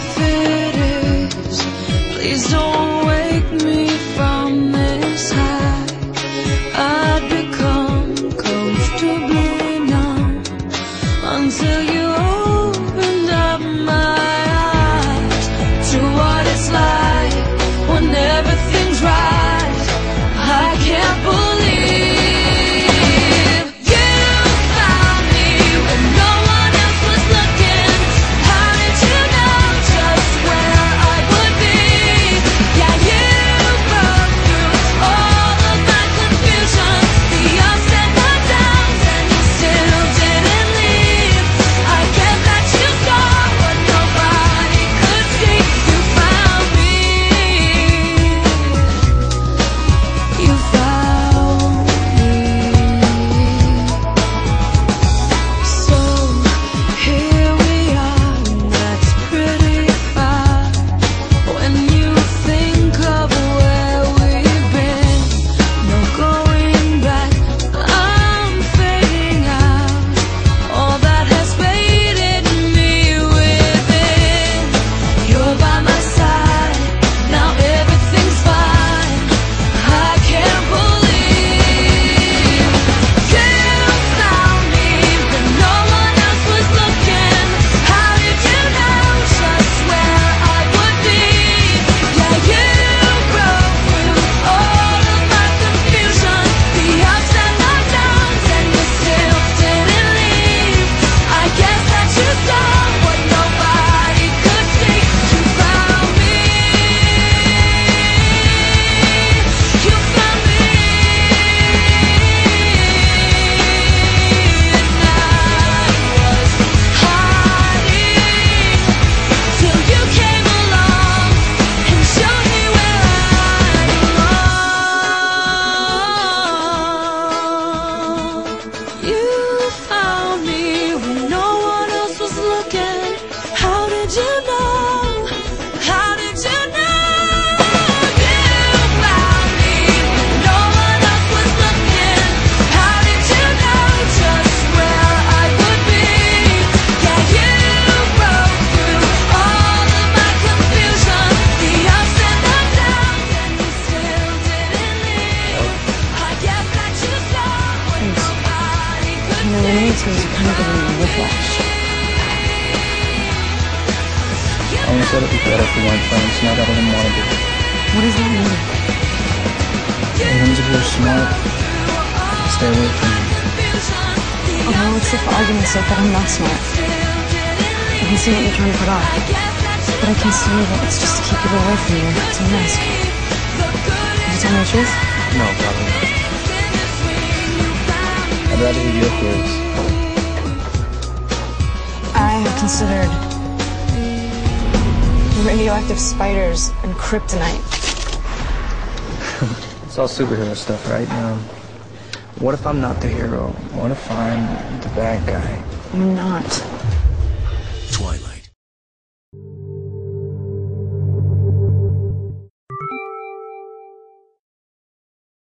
If it is, please don't How did you know, you found me? No one else was looking. How did you know just where I could be? Yeah, you broke through all of my confusion. The kind of giving me whiplash. I only said it'd be better if we weren't friends, not that I didn't want to be. What does that mean? It means if you're smart, stay away from me. Oh, well, let's say for argument's sake that I'm not smart. I can see what you're trying to put off. But I can see that it's just to keep people away from you. It's a mask. Did you tell me the truth? No, probably not. I'd rather hear your theories. I have considered radioactive spiders and kryptonite. It's all superhero stuff, right? Um, what if I'm not the hero? What if I'm the bad guy? I'm not.